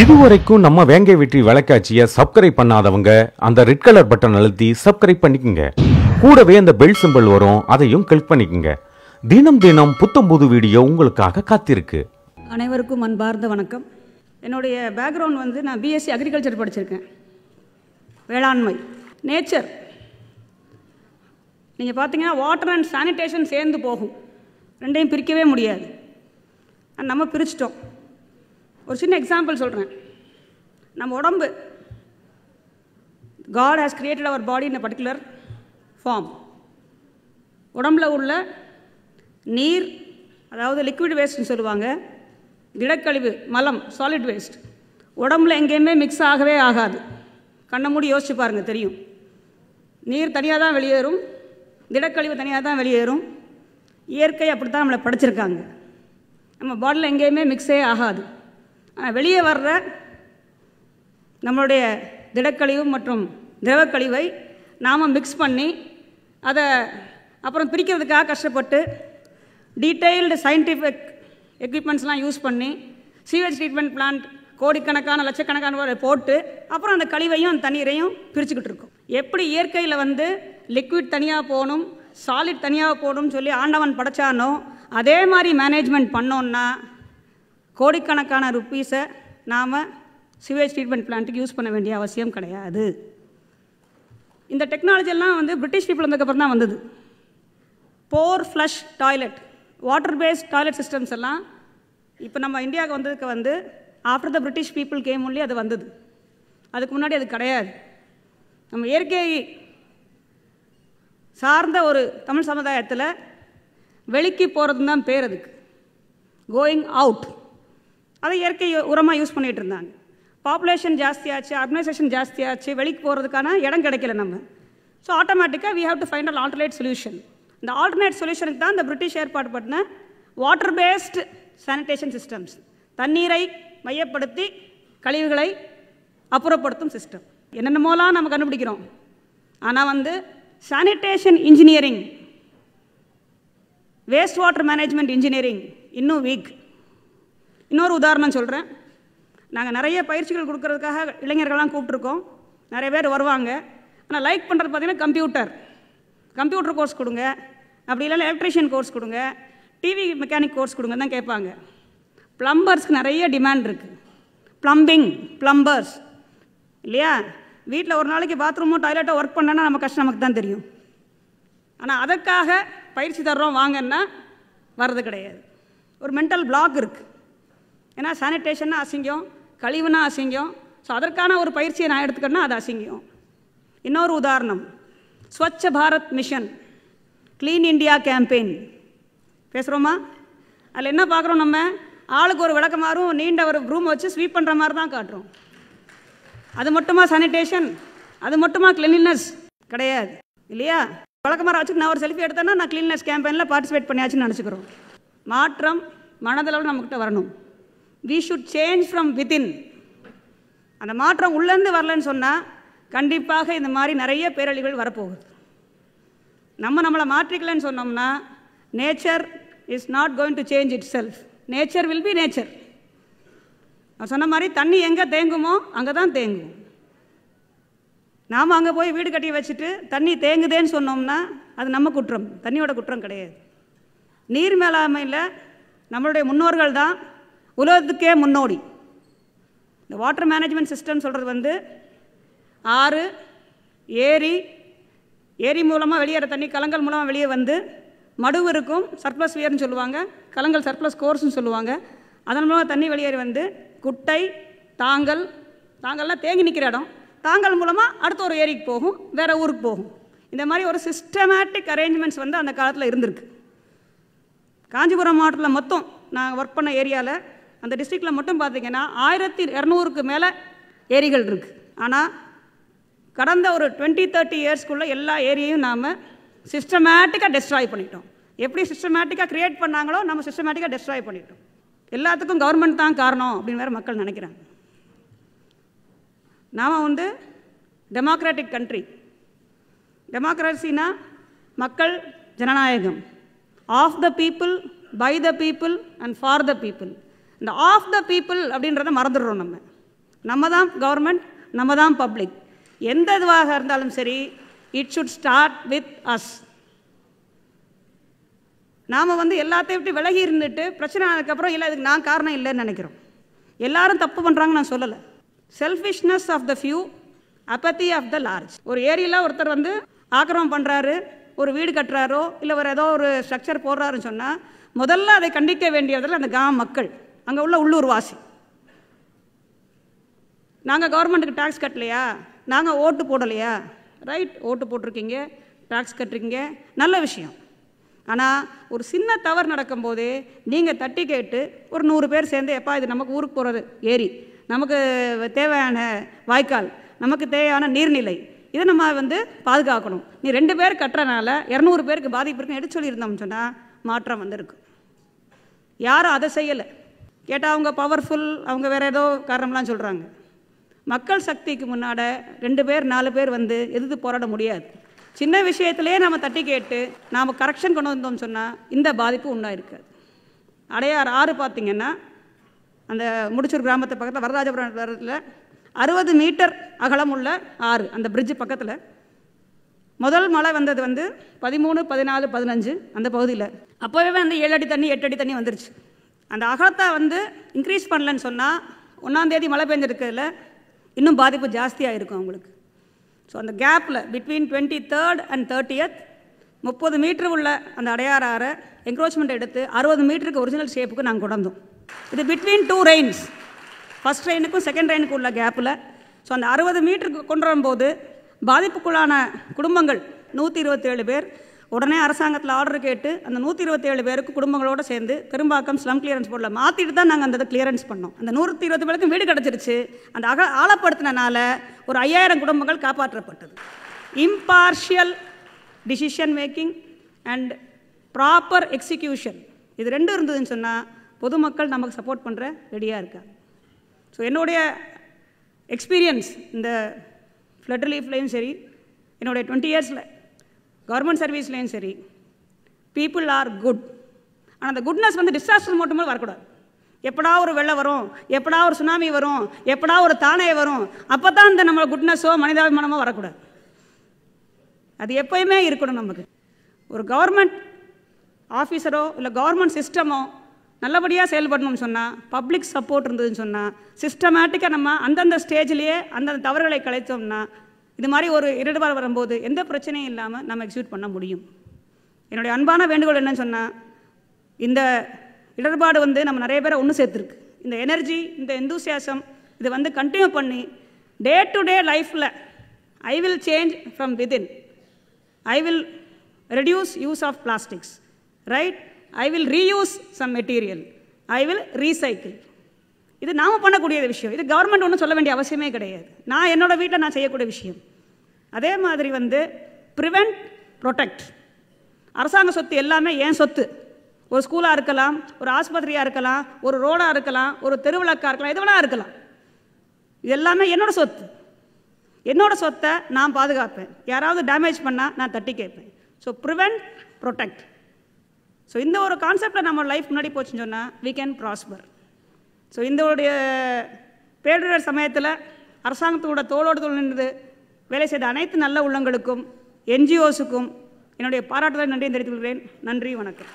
இதுவரைக்கும் நம்ம வேங்கை வெற்றி விளக்காட்சியை சப்ஸ்கிரைப் பண்ணாதவங்க அந்த ரெட் கலர் பட்டன் அழுத்தி சப்ஸ்கிரைப் பண்ணிக்கோங்க. கூடவே அந்த பெல் சிம்பிள் வரும் அதையும் கிளிக் பண்ணிக்கோங்க. தினம் தினம் புத்தம் புது வீடியோ உங்களுக்காக காத்திருக்கு. அனைவருக்கும் அன்பார்ந்த வணக்கம். என்னுடைய பேக்ரவுண்ட் வந்து நான் பிஎஸ்சி அக்ரிகல்ச்சர் படிச்சிருக்கேன். வேளாண்மை நேச்சர் நீங்கள் பார்த்தீங்கன்னா வாட்டர் அண்ட் சானிடேஷன் சேர்ந்து போகும். ரெண்டையும் பிரிக்கவே முடியாது. நம்ம பிரிச்சிட்டோம். ஒரு சின்ன எக்ஸாம்பிள் சொல்கிறேன் நம்ம உடம்பு. God has created our body in a particular form உடம்புல உள்ள நீர் அதாவது லிக்விட் வேஸ்ட்னு சொல்லுவாங்க திடக்கழிவு மலம் சாலிட் வேஸ்ட் உடம்புல எங்கேயுமே மிக்ஸ் ஆகவே ஆகாது. கண்ணை மூடி யோசிச்சு பாருங்கள் தெரியும். நீர் தனியாக தான் வெளியேறும் திடக்கழிவு தனியாக தான் வெளியேறும். இயற்கை அப்படி தான் நம்மளை படைச்சிருக்காங்க. நம்ம பாடியில் எங்கேயுமே மிக்ஸே ஆகாது. வெளியே வர்ற நம்மளுடைய திடக்கழிவு மற்றும் திரவக்கழிவை நாம் மிக்ஸ் பண்ணி அதை அப்புறம் பிரிக்கிறதுக்காக கஷ்டப்பட்டு டீட்டெயில்டு சயின்டிஃபிக் எக்யூப்மெண்ட்ஸ்லாம் யூஸ் பண்ணி சீவேஜ் ட்ரீட்மெண்ட் பிளான்ட் கோடிக்கணக்கான லட்சக்கணக்கான போட்டு அப்புறம் அந்த கழிவையும் அந்த தண்ணீரையும் பிரிச்சுக்கிட்டு இருக்கோம். எப்படி இயற்கையில் வந்து லிக்விட் தனியாக போகணும் சாலிட் தனியாக போகணும்னு சொல்லி ஆண்டவன் படைச்சானோ அதே மாதிரி மேனேஜ்மெண்ட் பண்ணோன்னா கோடிக்கணக்கான ருப்பீஸை நாம் சிவேஜ் ட்ரீட்மெண்ட் பிளான்ட்டுக்கு யூஸ் பண்ண வேண்டிய அவசியம் கிடையாது. இந்த டெக்னாலஜிலாம் வந்து பிரிட்டிஷ் பீப்புள் வந்ததுக்கப்புறம் தான் வந்தது. Pour flush toilet water based toilet systems எல்லாம் இப்போ நம்ம இந்தியாவுக்கு வந்ததுக்கு வந்து after the British people came only அது வந்தது. அதுக்கு முன்னாடி அது கிடையாது. நம்ம இயற்கை சார்ந்த ஒரு தமிழ் சமுதாயத்தில் வெளிக்கு போகிறதுன்னு தான் பேர் அதுக்கு. கோயிங் அவுட் அதை இயற்கை உரமாக யூஸ் பண்ணிகிட்டு இருந்தாங்க பாப்புலேஷன் ஜாஸ்தியாச்சு அர்கனைசேஷன் ஜாஸ்தியாச்சு வெளிக்கு போகிறதுக்கான இடம் கிடைக்கல நம்ம. ஸோ ஆட்டோமேட்டிக்காக we have to find al alternate solution இந்த ஆல்டர்னேட் சொல்யூஷனுக்கு தான் இந்த பிரிட்டிஷ் ஏற்பாடு பண்ண வாட்டர் பேஸ்டு சானிடேஷன் சிஸ்டம்ஸ் தண்ணீரை மையப்படுத்தி கழிவுகளை அப்புறப்படுத்தும் சிஸ்டம் என்னென்னமோலாம் நம்ம கண்டுபிடிக்கிறோம்? ஆனால் வந்து sanitation engineering waste water management engineering இன்னும் வீக் இன்னொரு உதாரணம் சொல்கிறேன் நாங்கள் நிறைய பயிற்சிகள் கொடுக்கறதுக்காக இளைஞர்கள்லாம் கூப்பிட்ருக்கோம் நிறைய பேர் வருவாங்க. ஆனால் லைக் பண்ணுறது பார்த்தீங்கன்னா கம்ப்யூட்டர் கம்ப்யூட்டர் கோர்ஸ் கொடுங்க. அப்படி இல்லைன்னா எலக்ட்ரிஷியன் கோர்ஸ் கொடுங்க. டிவி மெக்கானிக் கோர்ஸ் கொடுங்க தான் கேட்பாங்க. ப்ளம்பர்ஸ்க்கு நிறைய டிமாண்ட் இருக்குது ப்ளம்பிங் ப்ளம்பர்ஸ் இல்லையா? வீட்டில் ஒரு நாளைக்கு பாத்ரூமோ டாய்லெட்டோ ஒர்க் பண்ணனா நம்ம கஷ்டம் நமக்கு தான் தெரியும். ஆனால் அதற்காக பயிற்சி தர்றோம் வாங்கன்னா வர்றது கிடையாது. ஒரு மென்டல் பிளாக் இருக்குது ஏன்னா சானிடேஷன்னா அசிங்கம் கழிவுனா அசிங்கம். ஸோ அதற்கான ஒரு பயிற்சியை நான் எடுத்துக்கணும்னா அது அசிங்கம். இன்னொரு உதாரணம். Swachh Bharat mission clean India campaign பேசுகிறோமா அதில் என்ன பார்க்குறோம் நம்ம? ஆளுக்கு ஒரு விளக்கமாறும் நீண்ட ஒரு ரூம் வச்சு ஸ்வீப் பண்ணுற மாதிரி தான் காட்டுறோம். அது மட்டுமா சானிடேஷன் அது மட்டுமா கிளீனினஸ் கிடையாது. இல்லையா? வழக்கமாக வச்சு நான் ஒரு செல்ஃபி எடுத்தேன்னா நான் கிளீனஸ் கேம்பெயினில் பார்ட்டிசிபேட் பண்ணியாச்சுன்னு நினச்சிக்கிறோம். மாற்றம் மனதளவில் நம்மக்கிட்ட வரணும். We should change from within அந்த மாற்றம் உள்ளேருந்து வரலன்னு சொன்னால் கண்டிப்பாக இந்த மாதிரி நிறைய பேரழிவுகள் வரப்போகுது. நம்ம நம்மளை மாற்றிக்கலன்னு சொன்னோம்னா nature is not going to change itself nature will be nature நான் சொன்ன மாதிரி தண்ணி எங்கே தேங்குமோ அங்கே தான் தேங்கும். நாம் அங்கே போய் வீடு கட்டி வச்சுட்டு தண்ணி தேங்குதேன்னு சொன்னோம்னா அது நம்ம குற்றம். தண்ணியோட குற்றம் கிடையாது. நீர் மேலாண்மையில் நம்மளுடைய முன்னோர்கள் தான் உலகத்துக்கே முன்னோடி. இந்த வாட்டர் மேனேஜ்மெண்ட் சிஸ்டம் சொல்கிறது வந்து ஆறு ஏரி ஏரி மூலமாக வெளியேற தண்ணி கலங்கள் மூலமாக வெளியே வந்து மடுவு இருக்கும் சர்ப்ளஸ் வியர்னு சொல்லுவாங்க. கலங்கள் சர்ப்ளஸ் கோர்ஸ்னு சொல்லுவாங்க. அதன் மூலமாக தண்ணி வெளியேறி வந்து குட்டை தாங்கல் தாங்கல்லாம் தேங்கி நிற்கிற இடம். தாங்கல் மூலமாக அடுத்த ஒரு ஏரிக்கு போகும் வேறு ஊருக்கு போகும். இந்த மாதிரி ஒரு சிஸ்டமேட்டிக் அரேஞ்ச்மெண்ட்ஸ் வந்து அந்த காலத்தில் இருந்திருக்கு. காஞ்சிபுரம் மாவட்டத்தில் மொத்தம் நான் ஒர்க் பண்ண ஏரியாவில் அந்த டிஸ்ட்ரிக்டில் மட்டும் பார்த்தீங்கன்னா ஆயிரத்தி இரநூறுக்கு மேலே ஏரிகள் இருக்குது ஆனால் கடந்த ஒரு டுவெண்ட்டி தேர்ட்டி இயர்ஸ்க்குள்ளே எல்லா ஏரியையும் நாம் சிஸ்டமேட்டிக்காக டெஸ்ட்ராய் பண்ணிட்டோம். எப்படி சிஸ்டமேட்டிக்காக க்ரியேட் பண்ணாங்களோ நம்ம சிஸ்டமேட்டிக்காக டெஸ்ட்ராய் பண்ணிட்டோம். எல்லாத்துக்கும் கவர்மெண்ட் தான் காரணம் அப்படின்னு வேறு மக்கள் நினைக்கிறாங்க. நாம் வந்து டெமோக்ராட்டிக் கண்ட்ரி டெமோக்ரஸினா மக்கள் ஜனநாயகம். Of the people by the people and for the people இந்த ஆஃப் த பீப்புள் அப்படின்றத மறந்துடுறோம் நம்ம. நம்ம தான் கவர்மெண்ட் நம்ம தான் பப்ளிக் எந்த இதுவாக இருந்தாலும் சரி it should start with us நாம் வந்து எல்லாத்தையும் விட்டு விலகி இருந்துட்டு பிரச்சனை ஆனதுக்கப்புறம் இல்லை இதுக்கு நான் காரணம் இல்லைன்னு நினைக்கிறோம். எல்லாரும் தப்பு பண்ணுறாங்கன்னு நான் சொல்லலை. Selfishness of the few apathy of the large ஒரு ஏரியில் ஒருத்தர் வந்து ஆக்கிரமம் பண்ணுறாரு ஒரு வீடு கட்டுறாரோ இல்லை வேறு ஏதோ ஒரு ஸ்ட்ரக்சர் போடுறாருன்னு சொன்னால் முதல்ல அதை கண்டிக்க வேண்டியதில் அந்த கிராம மக்கள். அங்கே உள்ள உள்ளூர் வாசி. நாங்கள் கவர்மெண்ட்டுக்கு டேக்ஸ் கட்டலையா? நாங்கள் ஓட்டு போடலையா? ரைட் ஓட்டு போட்டிருக்கீங்க டேக்ஸ் கட்டுறீங்க நல்ல விஷயம். ஆனால் ஒரு சின்ன தவறு நடக்கும்போது நீங்கள் தட்டி கேட்டு ஒரு நூறு பேர் சேர்ந்து எப்பா இது நமக்கு ஊருக்கு போகிறது ஏரி நமக்கு தேவையான வாய்க்கால் நமக்கு தேவையான நீர்நிலை இதை நம்ம வந்து பாதுகாக்கணும். நீ ரெண்டு பேர் கட்டுறனால இரநூறு பேருக்கு பாதிப்பு இருக்குன்னு எடுத்து சொல்லியிருந்தோம்னு சொன்னால் மாற்றம் வந்திருக்கும் யாரும் அதை செய்யலை. கேட்டால் அவங்க பவர்ஃபுல் அவங்க வேறு ஏதோ காரணம்லாம் சொல்கிறாங்க மக்கள் சக்திக்கு முன்னாட ரெண்டு பேர் நாலு பேர் வந்து எதிர்த்து போராட முடியாது. சின்ன விஷயத்திலே நம்ம தட்டி கேட்டு நாம் கரெக்ஷன் கொண்டு வந்தோம்னு சொன்னால் இந்த பாதிப்பு உண்டாயிருக்காது. அடையார் ஆறு பார்த்திங்கன்னா அந்த முடிச்சூர் கிராமத்து பக்கத்தில் வரதாஜபுரத்தில் அறுபது மீட்டர் அகலம் உள்ள ஆறு அந்த பிரிட்ஜு பக்கத்தில். முதல் மழை வந்தது வந்து பதிமூணு பதினாலு பதினஞ்சு அந்த பகுதியில். அப்போவே வந்து ஏழு அடி தண்ணி எட்டு அடி தண்ணி வந்துருச்சு. அந்த அகலத்தை வந்து இன்க்ரீஸ் பண்ணலன்னு சொன்னால் ஒன்றாந்தேதி மழை பெஞ்சிருக்கிறதுல இன்னும் பாதிப்பு ஜாஸ்தியாக இருக்கும் அவங்களுக்கு. ஸோ அந்த கேப்பில் between twenty third and thirtieth முப்பது மீட்ரு உள்ள அந்த அடையாறு ஆறை என்க்ரோச்மெண்ட் எடுத்து அறுபது மீட்டருக்கு ஒரிஜினல் ஷேப்புக்கு நாங்கள் கொண்டோம். இது பிட்வீன் டூ ரெயின்ஸ் ஃபஸ்ட் ரெயினுக்கும் செகண்ட் ரெயினுக்கும் உள்ள கேப்பில் ஸோ அந்த அறுபது மீட்டருக்கு கொண்டு வரும்போது பாதிப்புக்குள்ளான குடும்பங்கள் நூற்றி இருபத்தேழு பேர். உடனே அரசாங்கத்தில் ஆர்டர் கேட்டு அந்த நூற்றி இருபத்தேழு பேருக்கு குடும்பங்களோடு சேர்ந்து பெரும்பாக்கம் ஸ்லம் கிளியரன்ஸ் போர்டில் மாற்றிட்டு தான் நாங்கள் அந்த கிளியரன்ஸ் பண்ணோம். அந்த நூற்றி இருபத்தி பேருக்கும் வீடு கிடச்சிருச்சு. அந்த அக ஆழப்படுத்தினால ஒரு ஐயாயிரம் குடும்பங்கள் காப்பாற்றப்பட்டது. Impartial decision making and proper execution இது ரெண்டும் இருந்ததுன்னு சொன்னால் பொதுமக்கள் நமக்கு சப்போர்ட் பண்ணுற ரெடியாக இருக்கா. ஸோ என்னுடைய எக்ஸ்பீரியன்ஸ் இந்த ஃப்ளட் ரிலீஃப்லேயும் சரி என்னுடைய டுவெண்ட்டி இயர்ஸில் கவர்மெண்ட் சர்வீஸ்லேயும் சரி பீப்புள் ஆர் குட் ஆனால் அந்த குட்னஸ் வந்து டிசாஸ்டர் மட்டுமே வரக்கூடாது. எப்படா ஒரு வெள்ளம் வரும் எப்படா ஒரு சுனாமி வரும் எப்படா ஒரு தானே வரும் அப்போ தான் இந்த நம்ம குட்னஸோ மனிதாபிமானமோ வரக்கூடாது. அது எப்பயுமே இருக்கணும் நமக்கு. ஒரு கவர்மெண்ட் ஆஃபீஸரோ இல்லை கவர்மெண்ட் சிஸ்டமோ நல்லபடியாக செயல்படணும்னு சொன்னால் பப்ளிக் சப்போர்ட் இருந்ததுன்னு சொன்னால் சிஸ்டமேட்டிக்காக நம்ம அந்தந்த ஸ்டேஜ்லேயே அந்தந்த தவறுகளை கலைத்தோம்னா இது மாதிரி ஒரு இடர்பாடு வரும்போது எந்த பிரச்சனையும் இல்லாமல் நம்ம எக்ஸிக்யூட் பண்ண முடியும். என்னுடைய அன்பான வேண்டுகோள் என்னன்னு சொன்னால் இந்த இடர்பாடு வந்து நம்ம நிறைய பேரை ஒன்று சேர்த்துருக்கு. இந்த எனர்ஜி இந்த எந்தூசியாசம் இதை வந்து கண்டினியூ பண்ணி டே டு டே லைஃப்பில் I will change from within I will reduce use of plastics right I will reuse some material I will recycle இது நாம் பண்ணக்கூடிய விஷயம். இது கவர்மெண்ட் ஒன்றும் சொல்ல வேண்டிய அவசியமே கிடையாது. நான் என்னோட வீட்டில் நான் செய்யக்கூடிய விஷயம். அதே மாதிரி வந்து ப்ரிவெண்ட் ப்ரொடெக்ட் அரசாங்க சொத்து எல்லாமே ஏன் சொத்து? ஒரு ஸ்கூலாக இருக்கலாம் ஒரு ஆஸ்பத்திரியாக இருக்கலாம் ஒரு ரோடாக இருக்கலாம் ஒரு தெருவிளக்காக இருக்கலாம் எது இருக்கலாம். இது எல்லாமே என்னோடய சொத்து. என்னோடய சொத்தை நான் பாதுகாப்பேன். யாராவது டேமேஜ் பண்ணால் நான் தட்டி கேட்பேன். ஸோ ப்ரிவெண்ட் ப்ரொடெக்ட் ஸோ இந்த ஒரு கான்செப்டில் நம்ம லைஃப் முன்னாடி போச்சுன்னு சொன்னால் வி கேன் ப்ராஸ்பர் ஸோ இந்த பேரிடர் சமயத்தில் அரசாங்கத்தோட தோளோடு தோல் நின்று வேலை செய்த அனைத்து நல்ல உள்ளங்களுக்கும் என்ஜிஓஸுக்கும் என்னுடைய பாராட்டுதலை நன்றியை தெரிவித்துக் கொள்கிறேன். நன்றி வணக்கம்.